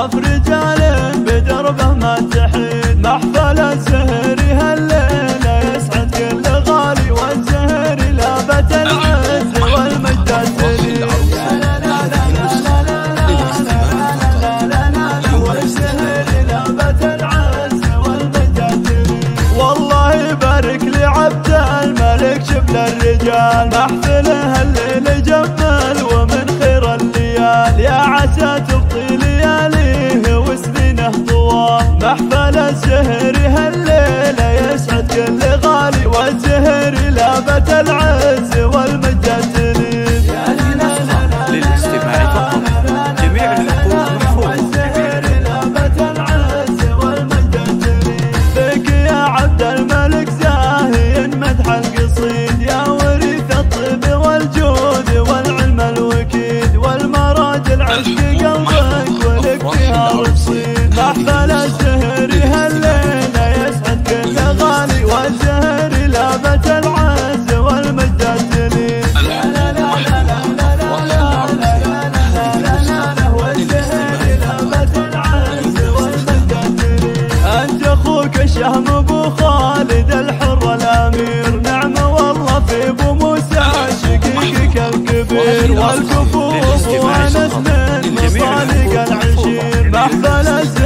شرف رجال بدربه ما تحيد. محفل الزهري هالليلة يسعد كل غالي والزهري لابت العز والمجد والله يبارك لعبد الملك شبل الرجال. محفل هالليلة تنور لابة العز والمجد. للاستماع فقط. جميع الحقوق محفوظة فيك يا عبد الملك زاهي مدح القصيد. يا وريث الطيب والجود والعلم الوكيد. والمراجل العزيز العشير وأنا وندنا مصالق العشير. محفل الزين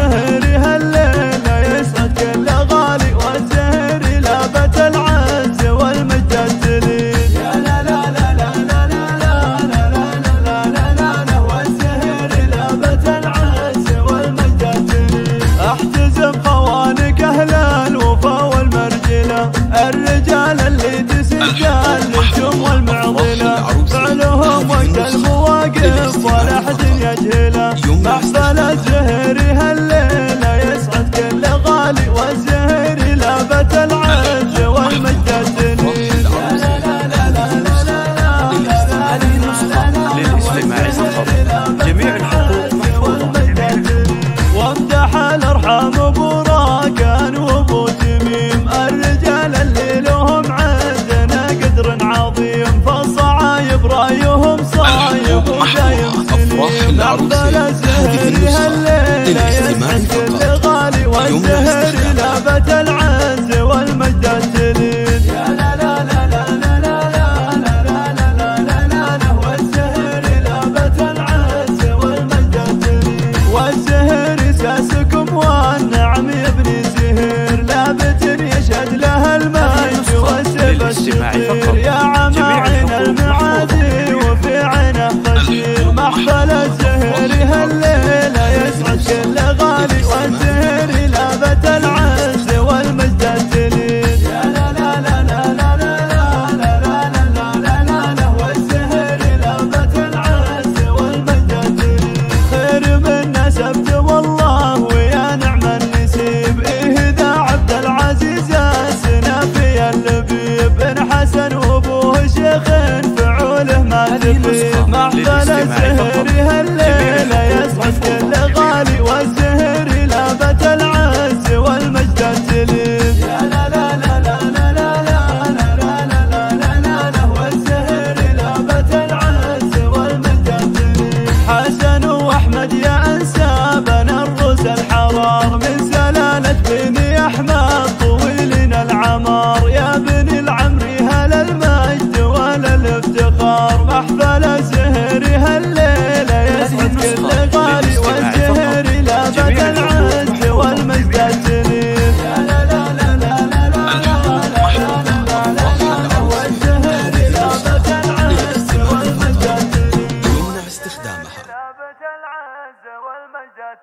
محصل الزهري هالليلة يسعد كل غالي والزهري لابت العز والمجد الدنيا للإسلام عز الخط جميع الحقوق محفوظة وامدح الأرحام أبو راكان وأبو تميم الرجال اللي لهم عندنا قدر عظيم. فالصعايب رأيهم صايب ودايم أفراح العروسيه هذه النسخه للاستماع فقط. يوم الاستماع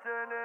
cennetin